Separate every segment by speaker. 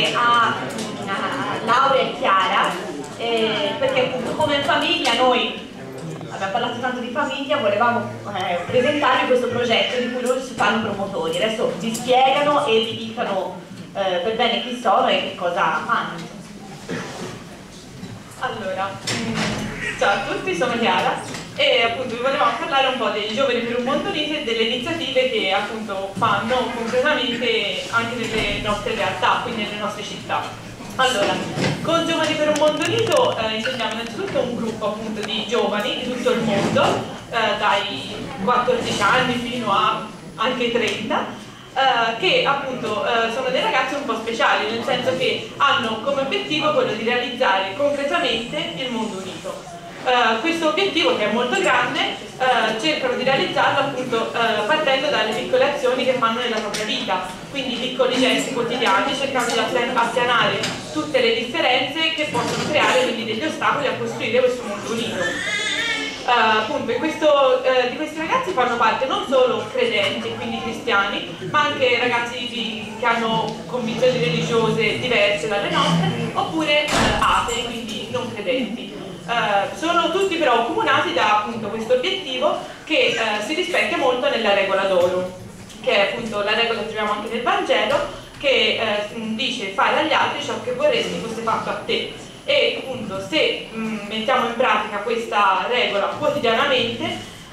Speaker 1: parlare a, a Laura e Chiara eh, perché come famiglia noi abbiamo parlato tanto di famiglia, volevamo eh, presentarvi questo progetto di cui loro si fanno promotori. Adesso vi spiegano e vi dicano eh, per bene chi sono e che cosa fanno. Allora, mm, ciao a tutti, sono Chiara e appunto vi volevamo parlare un po' dei giovani per un mondo unito e delle iniziative che appunto fanno concretamente anche nelle nostre realtà, quindi nelle nostre città. Allora, con Giovani per un Mondo Unito eh, intendiamo innanzitutto un gruppo appunto di giovani di tutto il mondo, eh, dai 14 anni fino a anche 30, eh, che appunto eh, sono dei ragazzi un po' speciali, nel senso che hanno come obiettivo quello di realizzare concretamente il mondo unito. Uh, questo obiettivo che è molto grande uh, cercano di realizzarlo appunto uh, partendo dalle piccole azioni che fanno nella propria vita. Quindi piccoli gesti quotidiani cercando di appianare tutte le differenze che possono creare quindi degli ostacoli a costruire questo mondo unito appunto questo, di questi ragazzi fanno parte non solo credenti quindi cristiani ma anche ragazzi di, che hanno convinzioni religiose diverse dalle nostre oppure atei quindi non credenti eh, sono tutti però comunati da appunto questo obiettivo che eh, si rispecchia molto nella regola d'oro, che è appunto la regola che troviamo anche nel Vangelo, che eh, dice fare agli altri ciò che vorresti fosse fatto a te. E appunto se mh, mm, mettiamo in pratica questa regola quotidianamente,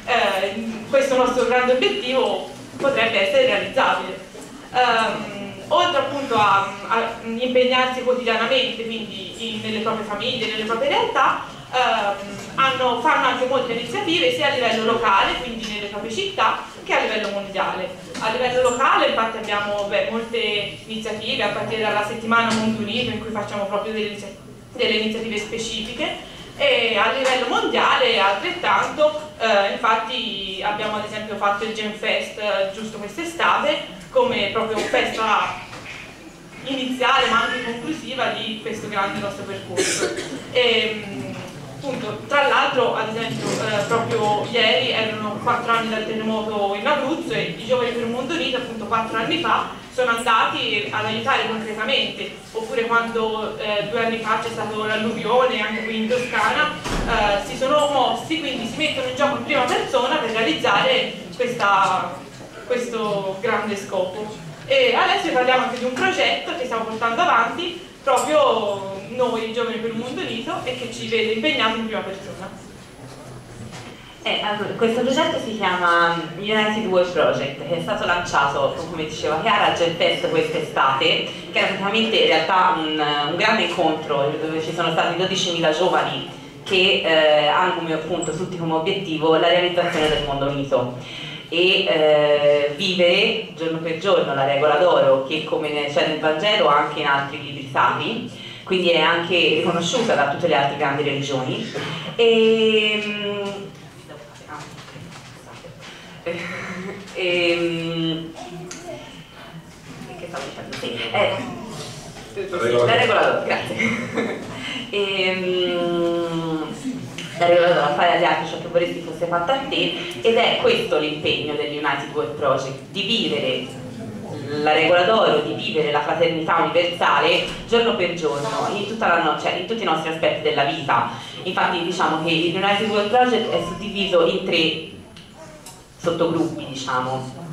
Speaker 1: eh, questo nostro grande obiettivo potrebbe essere realizzabile. Um, oltre appunto a, a, impegnarsi quotidianamente, quindi in, nelle proprie famiglie, nelle proprie realtà, hanno, fanno anche molte iniziative sia a livello locale, quindi nelle proprie città, che a livello mondiale. A livello locale infatti abbiamo beh, molte iniziative, a partire dalla settimana Mondo Unito in cui facciamo proprio delle, delle iniziative specifiche e a livello mondiale altrettanto, eh, infatti abbiamo ad esempio fatto il Gen Fest eh, giusto quest'estate come proprio festa iniziale ma anche conclusiva di questo grande nostro percorso. E, appunto, tra l'altro, ad esempio, eh, proprio ieri erano quattro anni dal terremoto in Abruzzo e i giovani per un mondo unito, appunto quattro anni fa, sono andati ad aiutare concretamente, oppure quando eh, due anni fa c'è stato l'alluvione anche qui in Toscana, eh, si sono mossi, quindi si mettono in gioco in prima persona per realizzare questa, questo grande scopo. E adesso parliamo anche di un progetto che stiamo portando avanti proprio noi, Giovani per un Mondo Unito, e che ci vede impegnati in prima persona.
Speaker 2: Eh, allora, questo progetto si chiama United World Project, che è stato lanciato, come diceva Chiara, al Fest quest'estate, che era praticamente in realtà un, un, grande incontro dove ci sono stati 12.000 giovani che eh, hanno come, appunto, tutti come obiettivo la realizzazione del mondo unito e eh, vivere giorno per giorno la regola d'oro che come c'è nel Vangelo anche in altri libri sacri quindi è anche riconosciuta da tutte le altre grandi religioni. E, e, e che stavo dicendo? Sì, è, la regola d'oro, grazie. E, la regola fare agli altri ciò che vorresti fosse fatto a te ed è questo l'impegno dell'United World Project, di vivere la regola d'oro, di vivere la fraternità universale giorno per giorno, in, no cioè, in tutti i nostri aspetti della vita. Infatti diciamo che il United World Project è suddiviso in tre sottogruppi, diciamo.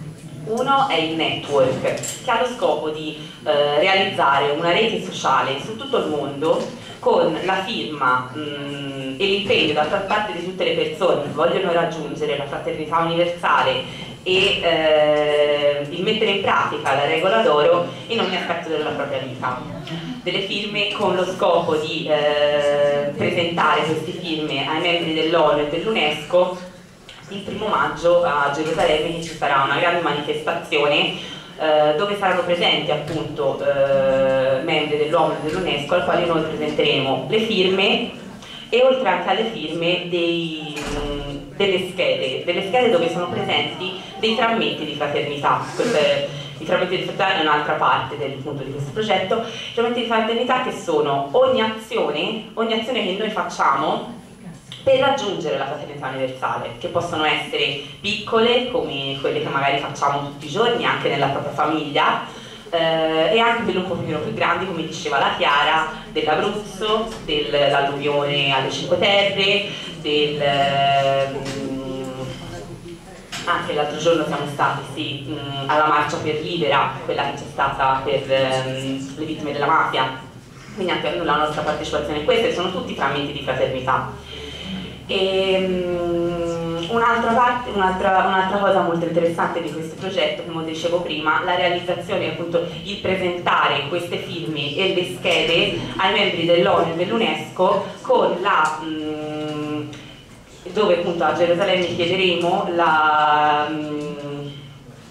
Speaker 2: Uno è il network, che ha lo scopo di eh, realizzare una rete sociale su tutto il mondo con la firma mh, e l'impegno da parte di tutte le persone che vogliono raggiungere la fraternità universale e eh, il mettere in pratica la regola d'oro in ogni aspetto della propria vita. Delle firme con lo scopo di eh, presentare queste firme ai membri dell'ONU e dell'UNESCO il primo maggio a Gerusalemme ci sarà una grande manifestazione eh, dove saranno presenti appunto eh, membri dell'ONU e dell'UNESCO al quale noi presenteremo le firme e oltre anche alle firme dei, delle schede, delle schede dove sono presenti dei frammenti di fraternità. Queste, I frammenti di fraternità è un'altra parte del, appunto, di questo progetto, i frammenti di fraternità che sono ogni azione, ogni azione che noi facciamo per raggiungere la fraternità universale, che possono essere piccole come quelle che magari facciamo tutti i giorni anche nella propria famiglia, eh, e anche quello un pochino più grandi, come diceva la Chiara, dell'Abruzzo, dell'alluvione alle Cinque Terre, del, um, anche l'altro giorno siamo stati sì, um, alla marcia per Libera, quella che c'è stata per um, le vittime della mafia, quindi anche la nostra partecipazione. Questi sono tutti frammenti di fraternità. E, Un'altra, un'altra, un'altra cosa molto interessante di questo progetto, come dicevo prima, la realizzazione, appunto il presentare queste filmi e le schede ai membri dell'ONU e dell'UNESCO con la mh, dove appunto a Gerusalemme chiederemo la, mh,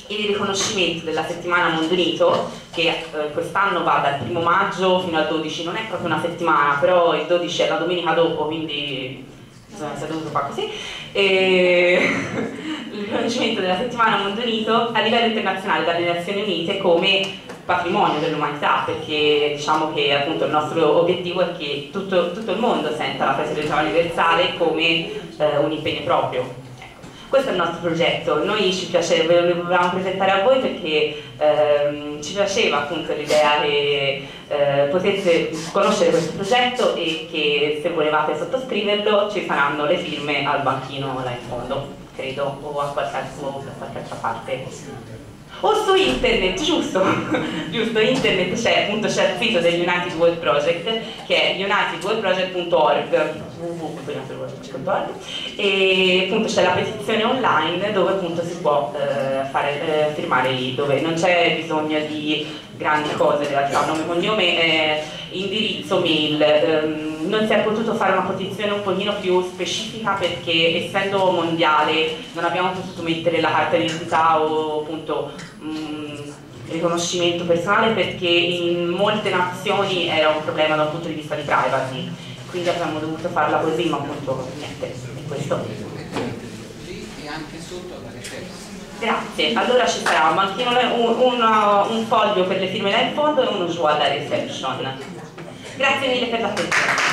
Speaker 2: il riconoscimento della settimana Mondonito che eh, quest'anno va dal primo maggio fino al 12, non è proprio una settimana, però il 12 è la domenica dopo, quindi è dovuto fare così, e il riconoscimento della settimana Mondonito a livello internazionale dalle Nazioni Unite come patrimonio dell'umanità, perché diciamo che appunto il nostro obiettivo è che tutto, tutto il mondo senta la festa universale come eh, un impegno proprio. Questo è il nostro progetto, noi ci piace, lo volevamo presentare a voi perché ehm, ci piaceva appunto l'idea che eh, potesse conoscere questo progetto e che se volevate sottoscriverlo ci saranno le firme al banchino là in fondo, credo, o a qualche, o a qualche altra parte o su internet, giusto, giusto, internet c'è appunto c'è il sito del United World Project che è unitedworldproject.org e appunto c'è la petizione online dove appunto si può eh, fare, eh, firmare lì, dove non c'è bisogno di grandi cose relative a nome cognome, eh, indirizzo, mail, ehm, non si è potuto fare una petizione un pochino più specifica perché essendo mondiale non abbiamo potuto mettere la carta d'identità o appunto mh, mm, riconoscimento personale perché in molte nazioni era un problema dal punto di vista di privacy, quindi abbiamo dovuto farla così ma appunto niente, è questo. Grazie, allora ci sarà un, un, un, foglio per le firme là in fondo e uno giù alla reception. Grazie mille per l'attenzione.